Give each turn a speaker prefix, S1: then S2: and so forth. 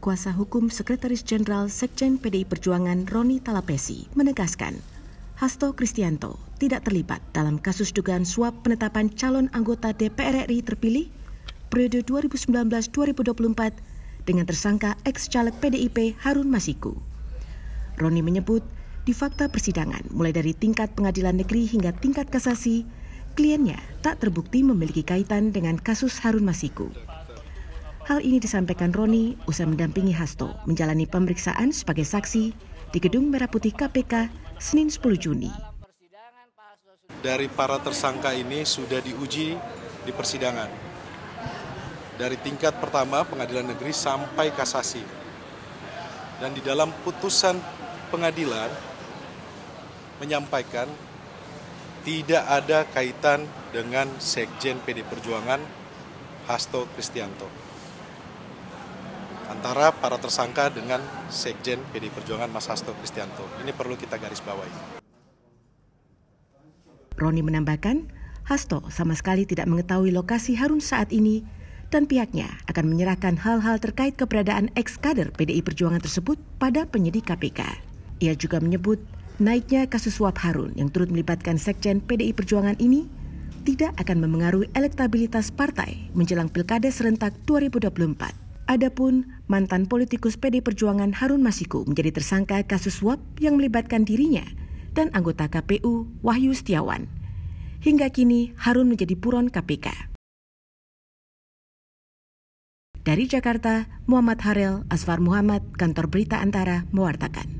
S1: Kuasa Hukum Sekretaris Jenderal Sekjen PDI Perjuangan Roni Talapesi menegaskan Hasto Kristianto tidak terlibat dalam kasus dugaan suap penetapan calon anggota DPR RI terpilih periode 2019-2024 dengan tersangka ex-caleg PDIP Harun Masiku. Roni menyebut di fakta persidangan mulai dari tingkat pengadilan negeri hingga tingkat kasasi, kliennya tak terbukti memiliki kaitan dengan kasus Harun Masiku. Hal ini disampaikan Roni usai mendampingi Hasto menjalani pemeriksaan sebagai saksi di Gedung Merah Putih KPK Senin 10 Juni.
S2: Dari para tersangka ini sudah diuji di persidangan. Dari tingkat pertama pengadilan negeri sampai kasasi. Dan di dalam putusan pengadilan menyampaikan tidak ada kaitan dengan Sekjen PD Perjuangan Hasto Kristianto antara para tersangka dengan Sekjen PD Perjuangan Mas Hasto Kristianto. Ini perlu kita garis bawahi.
S1: Roni menambahkan, Hasto sama sekali tidak mengetahui lokasi Harun saat ini dan pihaknya akan menyerahkan hal-hal terkait keberadaan ex-kader PDI Perjuangan tersebut pada penyidik KPK. Ia juga menyebut naiknya kasus suap Harun yang turut melibatkan Sekjen PDI Perjuangan ini tidak akan memengaruhi elektabilitas partai menjelang Pilkada serentak 2024. Adapun mantan politikus PD Perjuangan Harun Masiku menjadi tersangka kasus suap yang melibatkan dirinya dan anggota KPU Wahyu Setiawan. Hingga kini Harun menjadi buron KPK. Dari Jakarta, Muhammad Harel, Asfar Muhammad, Kantor Berita Antara, mewartakan.